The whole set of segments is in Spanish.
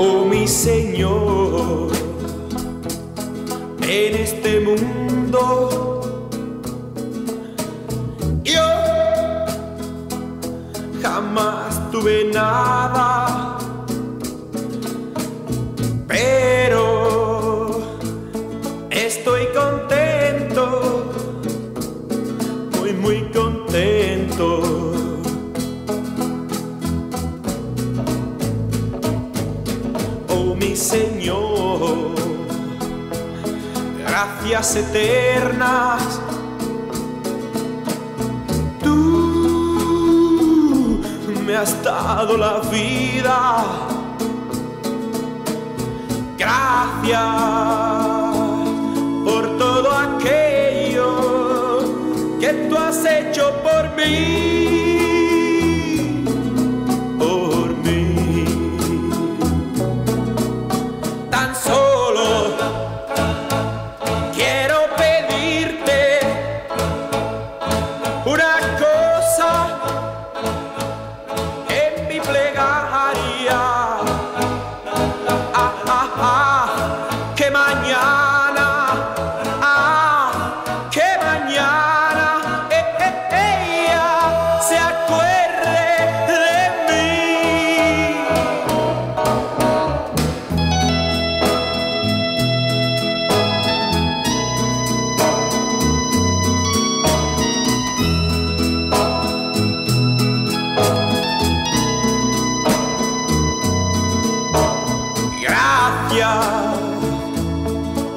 oh mi Señor, en este mundo yo jamás tuve nada, pero estoy contento, muy muy contento. Señor, gracias eternas. Tú me has dado la vida. Gracias por todo aquello que tú has hecho por mí.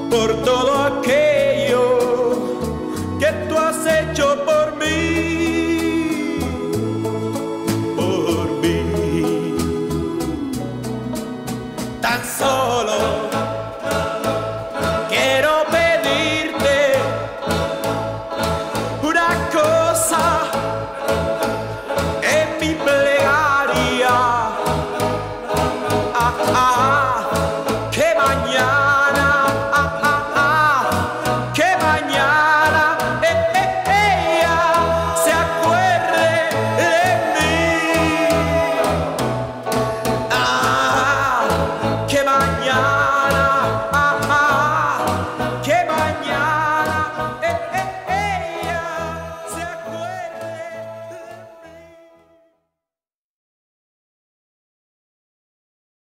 por todo aquello que tú has hecho por